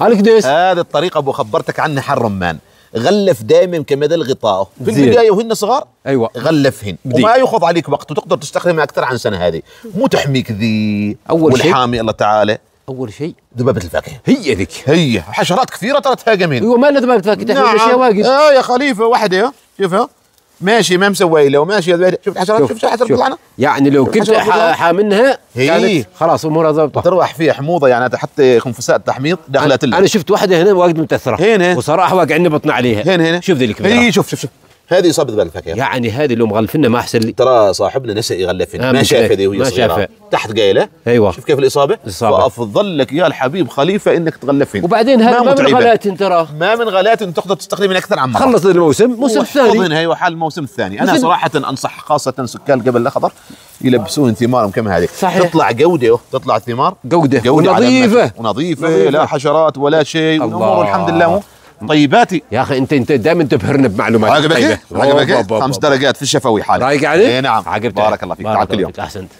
على كديس هذه الطريقة أبو خبرتك عنها حر رمان غلف دائما كمدى غطائه في. البدايه وهن صغار؟ أيوه. غلفهن. وما ياخذ عليك وقت وتقدر تستخدمها أكثر عن سنة هذه. مو تحميك ذي شيء. والحامي الله تعالى. أول شيء. ذبابة الفاكهة. هي ذيك. هي. حشرات كثيرة ترى تهاجمين. أيوه ما لنا دبابة فاكهة تحمل اشياء واجد. آه يا خليفة واحدة شوفها. ماشي ما مسوي له ماشي شوف الحشرات شوف شوف الحشرات طلعنا؟ يعني لو كنت الحشرات ح- بتطلع. حامنها هي. خلاص أمورها ضابطه تروح فيها حموضة يعني حتى خنفساء تحميض دخلت أنا لها شفت واحدة هنا واجد متأثرة. هين. وصراحة واقعني بطن عليها. هنا هنا. شوف ذي الكبيرة. هي شوف شوف شوف. هذه إصابة الفاكهه يعني هذه لو مغلفنا ما أحسن لي ترى صاحبنا نسى يغلفن آه، ما هيك. ذي وهي ما صغيره. تحت قايله أيوه شوف كيف الإصابة الإصابة. فافضل لك يا الحبيب خليفة إنك تغلفين وبعدين هذا ما من متعبة. غلات ترى ما من غلات تقدر تستخدمين أكثر عن مره خلص الموسم موسم ثاني حاضن هي حال الموسم الثاني أنا صراحة أنصح خاصة سكان الجبل الأخضر يلبسون ثمارهم كما هذه صحيح. تطلع جودة تطلع ثمار جودة على ونظيفة. المكان. ونظيفة نظيفة. لا حشرات ولا شيء. والأمور الحمد لله طيباتي يا أخي انت أنت دائما تبهرنا بمعلومات. عجبك. إيه؟ عجبك خمس. درجات في الشفوي حالي رايق عليك؟ اي نعم. عجبتك بارك الله فيك. تعال كل يوم. أحسنت.